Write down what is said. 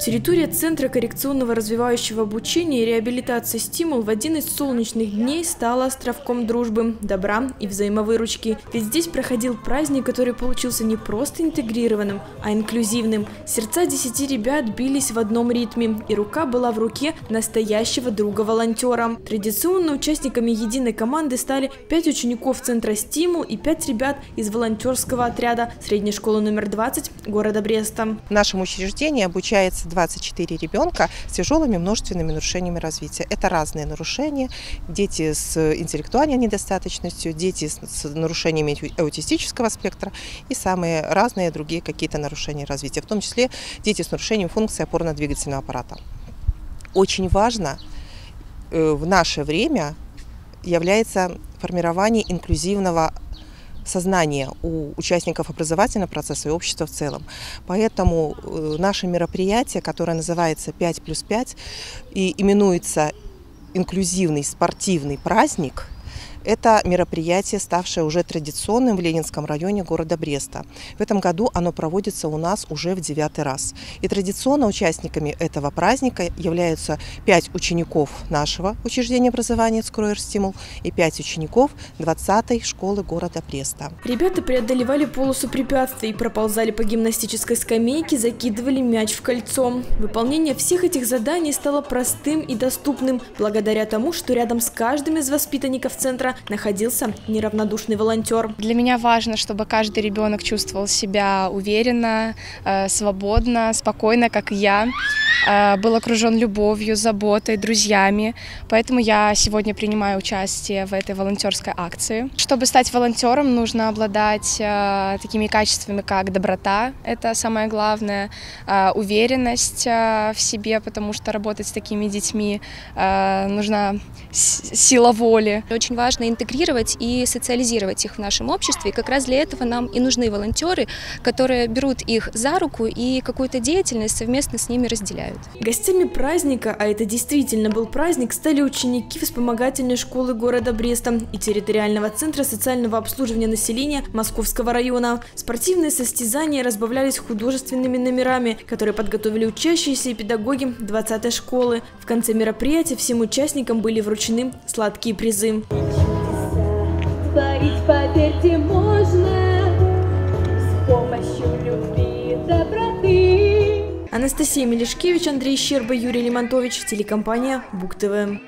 Территория Центра коррекционного развивающего обучения и реабилитации «Стимул» в один из солнечных дней стала островком дружбы, добра и взаимовыручки. Ведь здесь проходил праздник, который получился не просто интегрированным, а инклюзивным. Сердца десяти ребят бились в одном ритме, и рука была в руке настоящего друга-волонтера. Традиционно участниками единой команды стали пять учеников Центра «Стимул» и пять ребят из волонтерского отряда средней школы номер 20 города Бреста. В нашем учреждении обучается 24 ребенка с тяжелыми множественными нарушениями развития. Это разные нарушения. Дети с интеллектуальной недостаточностью, дети с нарушениями аутистического спектра и самые разные другие какие-то нарушения развития, в том числе дети с нарушением функции опорно-двигательного аппарата. Очень важно э, в наше время является формирование инклюзивного сознание у участников образовательного процесса и общества в целом. Поэтому э, наше мероприятие, которое называется «5 плюс 5» и именуется инклюзивный спортивный праздник – это мероприятие, ставшее уже традиционным в Ленинском районе города Бреста. В этом году оно проводится у нас уже в девятый раз. И традиционно участниками этого праздника являются пять учеников нашего учреждения образования «Скроер Стимул» и пять учеников 20-й школы города Бреста. Ребята преодолевали полосу препятствий, проползали по гимнастической скамейке, закидывали мяч в кольцо. Выполнение всех этих заданий стало простым и доступным благодаря тому, что рядом с каждым из воспитанников центра центра находился неравнодушный волонтер. Для меня важно, чтобы каждый ребенок чувствовал себя уверенно, э, свободно, спокойно, как и я. Э, был окружен любовью, заботой, друзьями. Поэтому я сегодня принимаю участие в этой волонтерской акции. Чтобы стать волонтером, нужно обладать э, такими качествами, как доброта, это самое главное, э, уверенность в себе, потому что работать с такими детьми нужна сила воли. Очень важно интегрировать и социализировать их в нашем обществе. И как раз для этого нам и нужны волонтеры, которые берут их за руку и какую-то деятельность совместно с ними разделяют гуляют. Гостями праздника, а это действительно был праздник, стали ученики вспомогательной школы города Бреста и территориального центра социального обслуживания населения Московского района. Спортивные состязания разбавлялись художественными номерами, которые подготовили учащиеся и педагоги 20-й школы. В конце мероприятия всем участникам были вручены сладкие призы. Творить, поверьте, можно с помощью любви, доброты. Анастасия Мелешкевич, Андрей Щерба, Юрий Лимонтович, телекомпания Бук ТВ.